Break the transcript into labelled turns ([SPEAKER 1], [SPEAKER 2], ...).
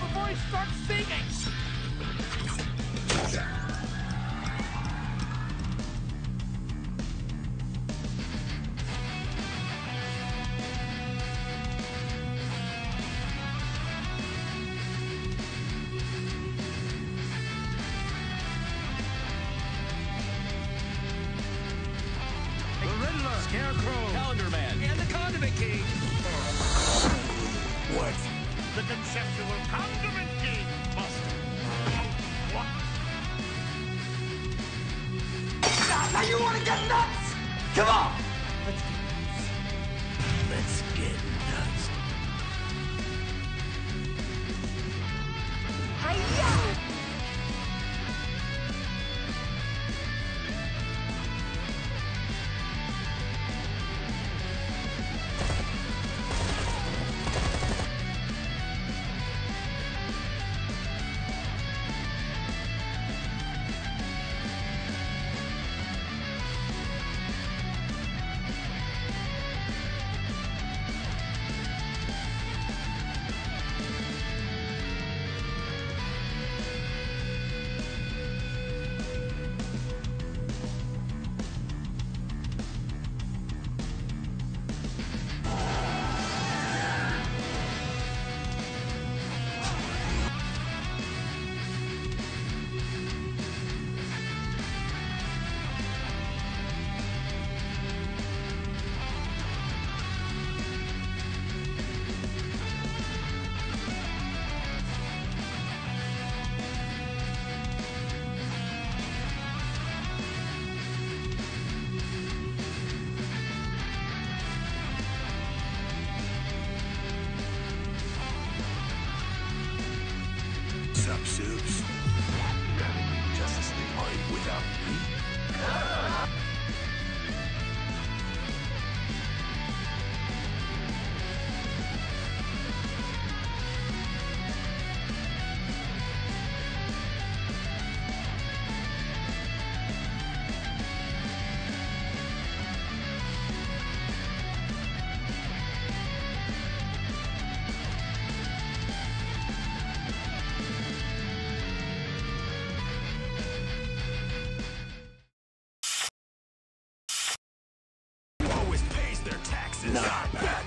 [SPEAKER 1] repent before he starts singing!
[SPEAKER 2] The Riddler, Scarecrow,
[SPEAKER 1] Calendar Man.
[SPEAKER 2] and the Condiment King.
[SPEAKER 1] What?
[SPEAKER 2] The conceptual Condiment King, Buster. What?
[SPEAKER 3] Now you want to get nuts? Come on!
[SPEAKER 1] Sup, Supes? Justice League party without me? Not bad.